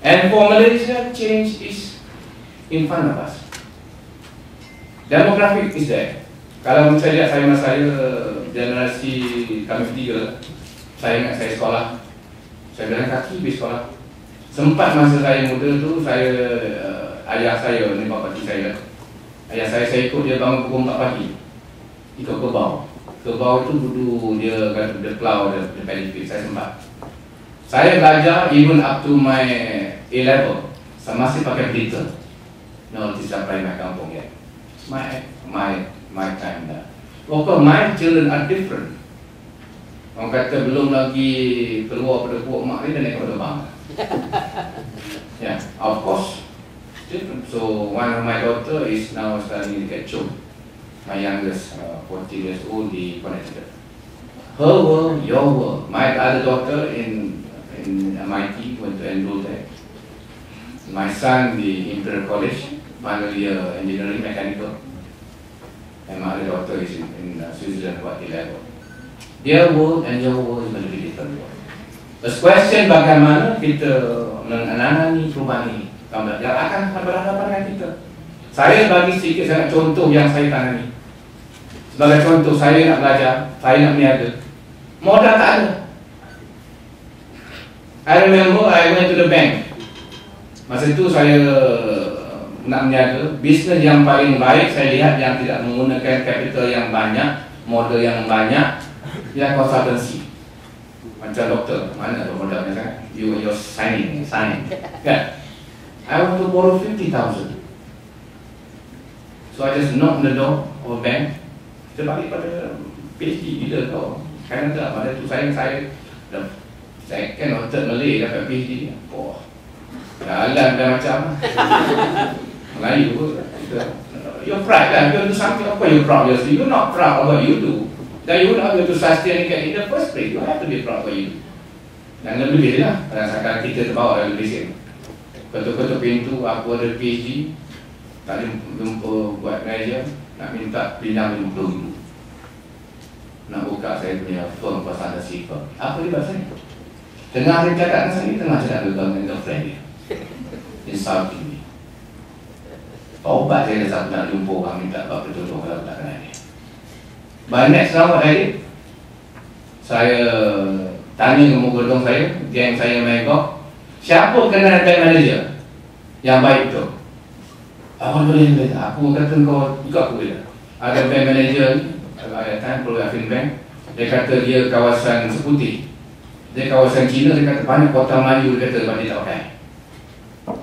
And for Malaysia, change is in front of us. Demographic is there. Kalau saya lihat saya masa saya generasi kami tiga, saya ingat saya sekolah, saya jalan kaki pergi sekolah. Sempat masa saya muda tu saya uh, ayah saya ni bapa saya. Ayah saya saya ikut dia bangun pukul 4 pagi. Ikut ke bawah. Ke bawah tu duduk dia kata dia plow dia, dia pedal saya sempat. Saya belajar even up to my A level. Saya masih pakai printer. No, tidak sampai my kampung yet. My my my time dah. Pokok my children are different. Orang kata belum lagi keluar pada puak mak ni dan naik pada bang. yeah, of course. Different. So one of my daughter is now studying at CHUM. My youngest, uh, 40 years old, di Connecticut. Her world, your world. My other daughter in in MIT, went to enroll there. My son, the Imperial College, final year engineering mechanical. And my other daughter is in, in uh, Switzerland, what, 11. Their world and your world is going to be different world. The question bagaimana kita menanami perubahan ini yang akan berhadapan dengan kita. Saya bagi sedikit sangat contoh yang saya tangani. Sebagai contoh, saya nak belajar, saya nak meniaga. Modal tak ada. I remember I went to the bank. Masa itu saya uh, nak menjaga bisnes yang paling baik saya lihat yang tidak menggunakan capital yang banyak, modal yang banyak, yang consultancy. Macam doktor, mana tu modalnya kan? You you signing, signing. Kan? I want to borrow 50,000. So I just knock the door of a bank. Kita balik pada PhD gila kau. Kan tak, pada tu saya saya second or third Malay dapat PhD oh, jalan dah macam Melayu pun you're proud lah you do something? Apa you proud. Yourself you're not proud of what you do. Then you not able to sustain it in the first place. You have to be proud of what you do. Dan lebih lah. Rasakan kita terbawa dalam bisik ketuk-ketuk pintu aku ada PhD tak jumpa buat meja. Nak minta pinjam 50 ribu nak buka saya punya firm pasal ada sifar apa dia bahasanya Tengah dia cakap dengan saya, tengah cakap dengan girlfriend dia. Insulting me. Taubat saya dah nak jumpa orang minta apa tolong kalau tak kenal dia. But next now what I did, saya tanya ke muka dong saya, geng saya Megok, siapa kenal bank manager yang baik tu? Apa boleh ni? Aku kata kau juga aku bila. Ada bank manager ni, ada time Afin Bank, dia kata dia kawasan Seputih. Dia kawasan Cina, dia kata banyak kota Melayu, dia kata banyak tak pakai.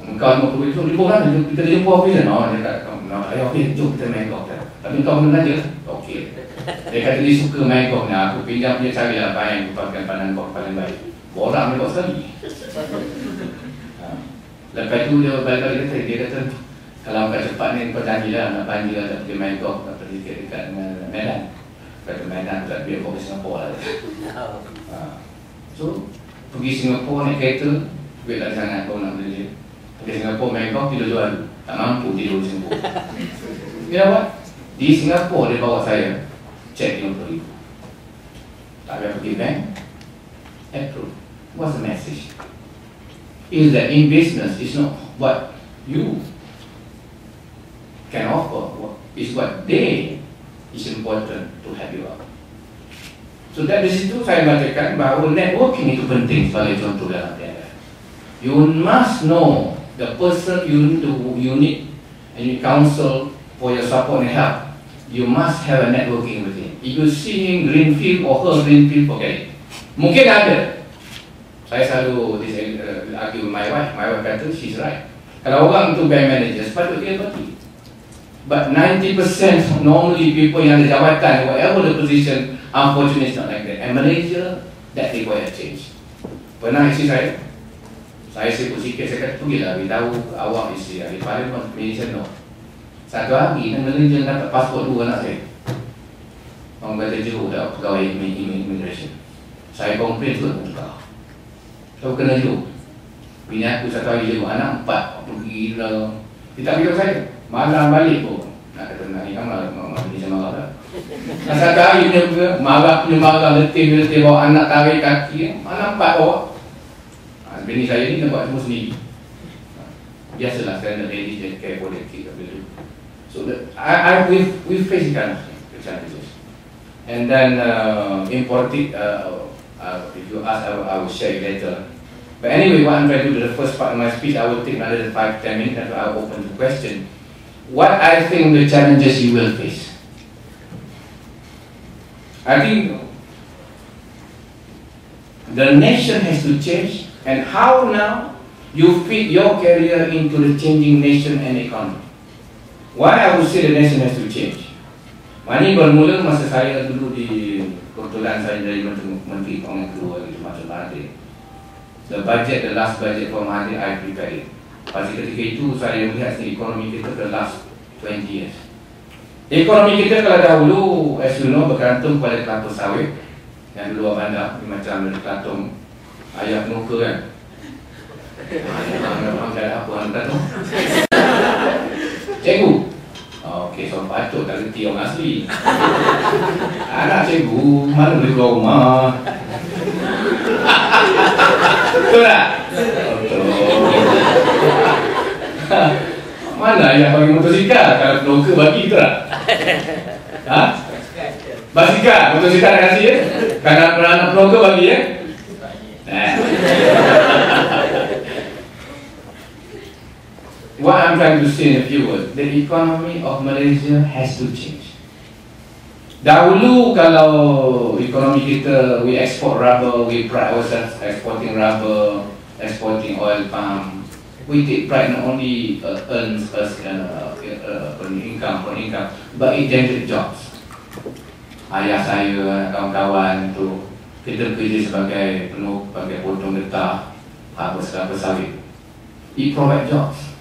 Engkau mau pergi tu, jumpa kan, kita jumpa apa je? No, dia kata, no, ayo, okay, jom kita main golf. Tapi kau mana aja? Okey. Dia kata dia suka main golf ni, aku pinjam dia cari apa yang pakai pandang golf paling baik. Borak main golf sekali. Ha. Lepas tu dia balik lagi kata, dia kata, kalau kau cepat ni kau janji lah nak panggil lah tak pergi main golf, tak pergi dekat, dekat Medan. Kata Medan tak biar kau ke Singapura lah. So, pergi Singapura naik kereta, duit tak sangat kau nak beli dia. Pergi Singapura golf, tidur jual. Tak mampu tidur di Singapura. know what? Di Singapura dia bawa saya, cek RM50,000. Tak payah pergi bank, approve. What's the message? Is that in business, it's not what you can offer, it's what they is important to help you out. So dari situ saya bacakan bahawa networking itu penting sebagai contoh dalam PNF. You must know the person you need to you need and you counsel for your support and help. You must have a networking with him. If you see him green field or her green field, forget it. Mungkin ada. Saya selalu this, uh, argue with my wife. My wife kata she's right. Kalau orang tu bank manager, sepatutnya dia berhenti. But 90% normally people yang ada jawatan, whatever the position, unfortunately it's not like that. And Malaysia, that require change. Pernah isi saya, saya sibuk sikit, saya kata, pergilah, beritahu awak isi, ahli parlimen, Malaysia no. Satu hari, dan Malaysia dapat pasport dua anak saya. Orang kata jeruk dah pegawai immigration. Saya komplain tu tukar. Saya kena jeruk. Bini aku satu hari jeruk, anak empat, pergi lah. Kita bilang saya, Malam balik pun Nak kata nak ni kan malam Malam ni saya marah dah Nak satu hari dia pun Marah punya marah Letih letih bawa anak tarik kaki Mana empat bawa ha, Bini saya ni dia buat semua sendiri Biasalah sekarang ladies that care for their dulu. So the, I, I we we face kind of challenges. And then uh, imported, uh, uh, if you ask, I will, I will share it later. But anyway, what I'm trying to do, the first part of my speech, I will take another five, ten minutes, and I open the question. What I think the challenges you will face? I think the nation has to change, and how now you fit your career into the changing nation and economy. Why I would say the nation has to change? Ini bermula masa saya dulu di kebetulan saya dari Menteri, Keuangan kedua di Mahathir Mahathir. The budget, the last budget for Mahathir, I prepared it. Pada ketika itu saya melihat ekonomi kita the last 20 years. Ekonomi kita kalau dahulu, as you know, bergantung pada kelapa sawit yang luar bandar, macam Kelatung ayah penuka kan. Orang kata apa orang kata? Cikgu. Oh, Okey, so patut tak reti orang asli. Anak cikgu, mana boleh keluar rumah? Betul tak? Betul. Mana ayah bagi motosikal? Kalau penuka bagi tu tak? Ha? Basikal, motosikal nak kasih ya? Kalau anak penuka bagi ya? Eh. what I'm trying to say in a few words, the economy of Malaysia has to change. Dahulu kalau ekonomi kita, we export rubber, we pride ourselves exporting rubber, exporting oil palm. We take pride not only uh, earns us uh, uh, uh, income, for income, but it generates jobs. Ayah saya, kawan-kawan tu, kita kerja sebagai penuh, sebagai potong getah, apa segala sawit. It provide jobs.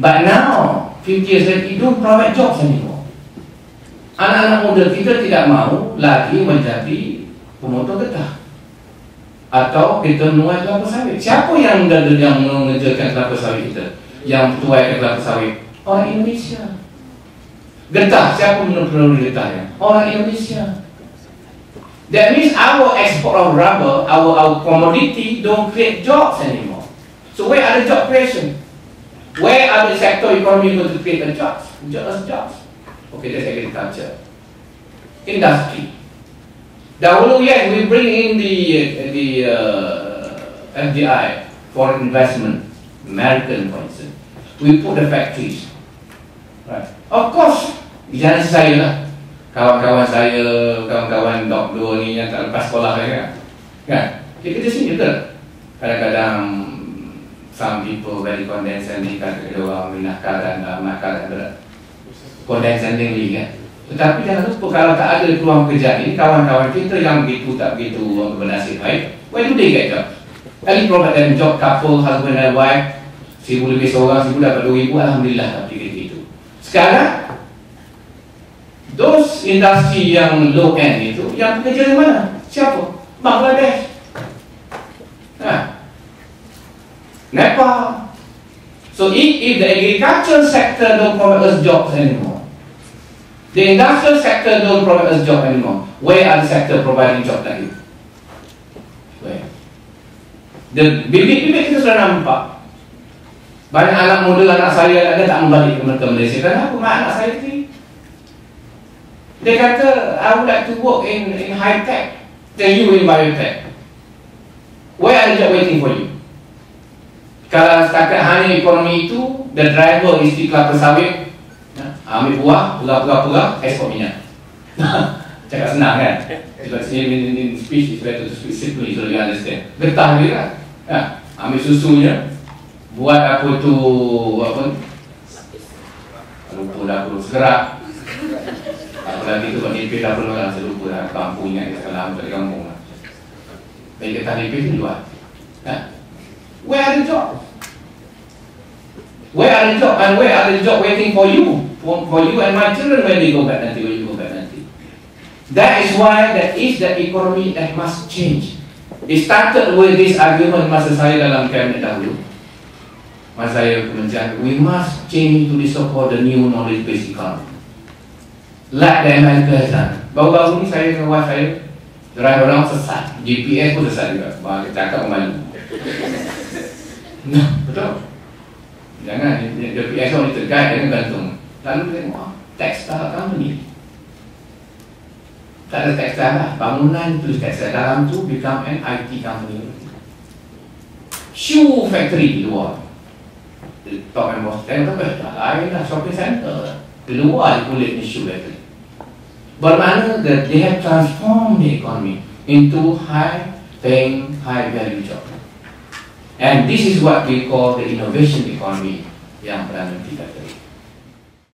But now, 50 years later, you don't provide jobs anymore. Anak-anak muda kita tidak mahu lagi menjadi pemotong getah. Atau kita menuai kelapa sawit. Siapa yang yang mengerjakan kelapa sawit kita? Yang tuai kelapa sawit? Orang Indonesia. Getah, siapa menurut getahnya? Orang Indonesia. That means our export of rubber, our, our commodity don't create jobs anymore. So where are the job creation? Where are the sector economy going to create the jobs? Jobs, jobs. Okay, that's agriculture. Industry. Dahulu, yes, we bring in the, the uh, FDI, foreign investment, American, for instance. We put the factories. Right. Of course, jangan saya lah. Kawan-kawan saya, kawan-kawan doktor ni yang tak lepas sekolah kan. Kan? Kita di sini juga. Kadang-kadang some people very condescending kata dia orang minahkal dan uh, makal dan berat condescending ni kan tetapi jangan lupa kalau tak ada peluang kerja ini kawan-kawan kita yang begitu tak begitu orang bernasib baik where do they get job? kali provide them job couple husband and wife seribu lebih seorang seribu dapat dua ribu Alhamdulillah tapi gitu sekarang those industri yang low end itu yang pekerja di mana? siapa? Bangladesh ha. Nepal. So if, if the agricultural sector don't provide us jobs anymore, the industrial sector don't provide us jobs anymore, where are the sector providing jobs lagi? Where? The bibit-bibit kita sudah nampak. Banyak anak muda, anak saya ada tak membalik ke Malaysia. Kenapa mak anak saya ni? Dia kata, I would like to work in in high tech than you in biotech. Where are the job waiting for you? Kalau setakat hanya ekonomi itu The driver is di kelapa sawit Ambil buah, pura-pura-pura Ekspor minyak Cakap senang kan Sebab sini in, in speech is better to speak simply So you understand Getah dia kan ya, Ambil susunya Buat apa tu Apa Lupa dah perlu segerak Apa lagi tu Nipis dah perlu lah Saya lupa dah Kampung ingat Sekarang dari kampung Baik getah nipis ni luar Ha? Where are the jobs? Where are the jobs? And where are the jobs waiting for you? For, for you and my children when they go back nanti, when you go back nanti. That is why that is the economy that must change. It started with this argument masa saya dalam cabinet dahulu. Masa saya kementerian, we must change to the so-called the new knowledge-based economy. Like the America has done. Baru-baru ni saya dengan wife saya, drive orang sesat. GPS pun sesat juga. Bahagia cakap kembali. Nah, betul. Jangan dia, dia PSO ni terkait dengan gantung. Lalu tengok, ah, textile company. Tak ada textile lah. Bangunan tu textile. Dalam tu become an IT company. Shoe factory di luar. Top and boss. Dan kata, tak lain lah shopping center. Keluar di kulit ni shoe factory. Bermakna that they have transformed the economy into high paying, high value job. And this is what we call the innovation economy yang Perdana Menteri kata.